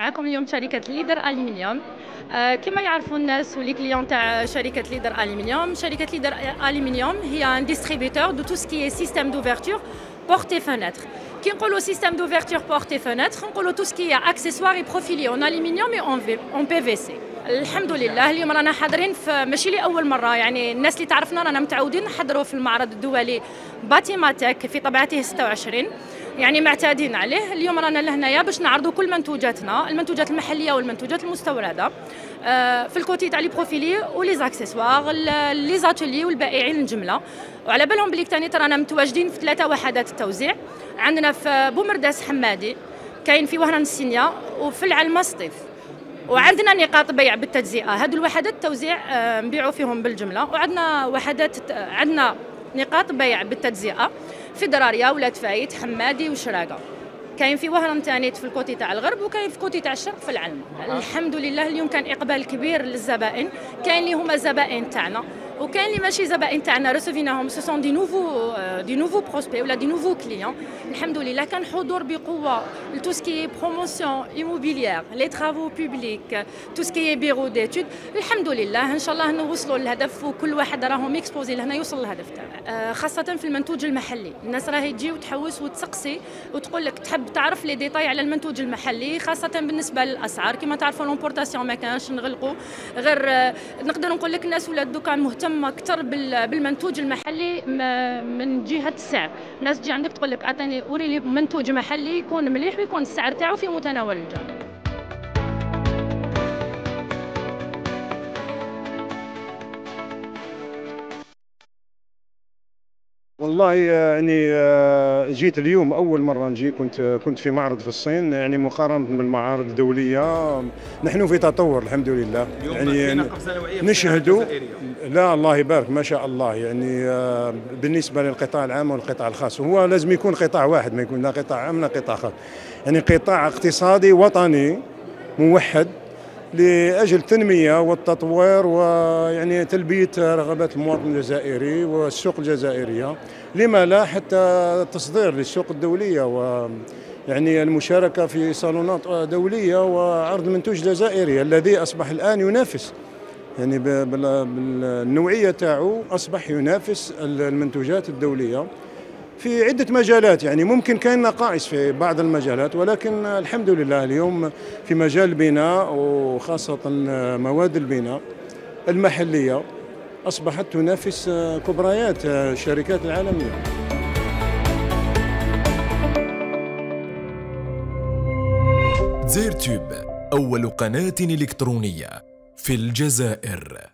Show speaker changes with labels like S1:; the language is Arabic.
S1: معكم اليوم شركة Leader Aluminium آه، كما يعرفوا الناس و les clients تاع شركة Leader Aluminium شركة Leader Aluminium هي un distributeur de tout ce qui système d'ouverture porte et fenêtre كي نقولوا système d'ouverture porte et fenêtre نقولوا tout ce qui accessoires profilés en aluminium en PVC الحمد لله اليوم رانا حاضرين في ماشي لاول مرة. يعني الناس اللي تعرفنا رانا متعودين نحضروا في المعرض الدولي Batimatec في طبعته 26 يعني معتادين عليه. اليوم رانا لهنايا باش نعرضوا كل منتوجاتنا المنتوجات المحلية والمنتوجات المستوردة آه، في ال côté تاع les profilés و les accessoires les ateliers والبائعين الجملة. وعلى بالهم بلي ثاني رانا متواجدين في ثلاثة وحدات التوزيع. عندنا في بومرداس حمادي كاين في وهران السينيا وفي العلمة سطيف. وعندنا نقاط بيع بالتجزئة. هذو الوحدات التوزيع آه، نبيعوا فيهم بالجملة. وعندنا وحدات عندنا نقاط بيع بالتجزئة. في دراريا ولاد فايت حمادي وشراقة. كاين في وهران ثاني في ال côté تاع الغرب وكاين في côté تاع الشرق في العلمة. الحمد لله اليوم كان إقبال كبير للزبائن. كاين اللي هما زبائن تاعنا. وكاين اللي ماشي زبائن تاعنا رسوفيناهم. ce sont des nouveaux des nouveaux prospects ولا des nouveaux clients الحمد لله. كان حضور بقوة ل tout ce qui promotion immobilière les travaux publics tout ce qui bureau d'études الحمد لله. إن شاء الله نوصلوا للهدف وكل واحد راهم exposé لهنا يوصل للهدف تاعه. خاصة في المنتوج المحلي. الناس راهي تجي وتحوس وتسقسي وتقول لك تحب تعرف les détails على المنتوج المحلي خاصة بالنسبة للأسعار. كما تعرفوا l'importation ما كانش نغلقوا غير نقدر نقول لك الناس ولات دوكا مهتم أكثر بالمنتوج المحلي من جهة السعر. الناس تجي عندك تقول لك أعطيني وري لي منتوج محلي يكون مليح ويكون السعر تاعو في متناول الجميع
S2: والله يعني آه، جيت اليوم أول مرة نجي كنت كنت في معرض في الصين يعني مقارنة بالمعارض الدولية. نحن في تطور الحمد لله.
S3: يعني
S2: نشهدوا لا الله يبارك ما شاء الله. يعني آه، بالنسبة للقطاع العام والقطاع الخاص هو لازم يكون قطاع واحد ما يكون لا قطاع عام لا قطاع خاص. يعني قطاع اقتصادي وطني موحد. لأجل التنمية والتطوير ويعني تلبية رغبات المواطن الجزائري والسوق الجزائرية. لما لا حتى التصدير للسوق الدولية و يعني المشاركة في صالونات دولية وعرض المنتوج الجزائري الذي أصبح الآن ينافس. يعني بالنوعية تاعو أصبح ينافس المنتوجات الدولية. في عدة مجالات يعني ممكن كاين نقائص في بعض المجالات ولكن الحمد لله اليوم في مجال البناء وخاصة مواد البناء المحلية أصبحت تنافس كبريات الشركات العالمية
S4: زيرتوب أول قناة إلكترونية في الجزائر.